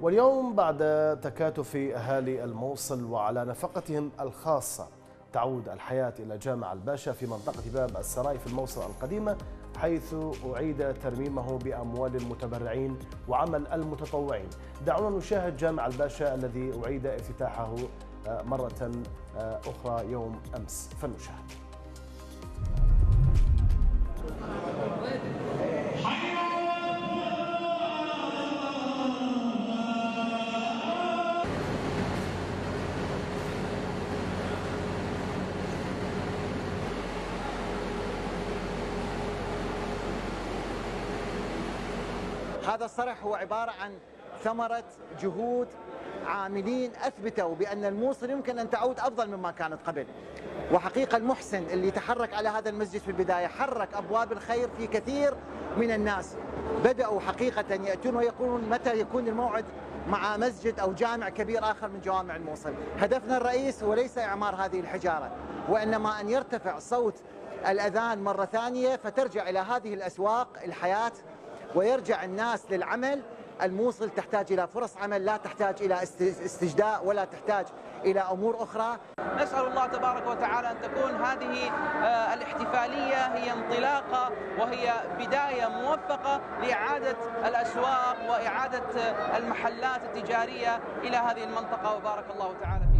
واليوم بعد تكاتف أهالي الموصل وعلى نفقتهم الخاصة تعود الحياة إلى جامع الباشا في منطقة باب السراي في الموصل القديمة حيث أعيد ترميمه بأموال المتبرعين وعمل المتطوعين. دعونا نشاهد جامع الباشا الذي أعيد افتتاحه مرة أخرى يوم أمس. فلنشاهد. هذا الصرح هو عبارة عن ثمرة جهود عاملين أثبتوا بأن الموصل يمكن أن تعود أفضل مما كانت قبل. وحقيقة المحسن اللي تحرك على هذا المسجد في البداية حرك أبواب الخير في كثير من الناس. بدأوا حقيقة يأتون ويقولون متى يكون الموعد مع مسجد أو جامع كبير آخر من جوامع الموصل. هدفنا الرئيس هو ليس إعمار هذه الحجارة وإنما أن يرتفع صوت الأذان مرة ثانية فترجع إلى هذه الأسواق الحياة ويرجع الناس للعمل الموصل تحتاج إلى فرص عمل لا تحتاج إلى استجداء ولا تحتاج إلى أمور أخرى. نسأل الله تبارك وتعالى أن تكون هذه الاحتفالية هي انطلاقة وهي بداية موفقة لإعادة الأسواق وإعادة المحلات التجارية إلى هذه المنطقة. وبارك الله تعالى فيها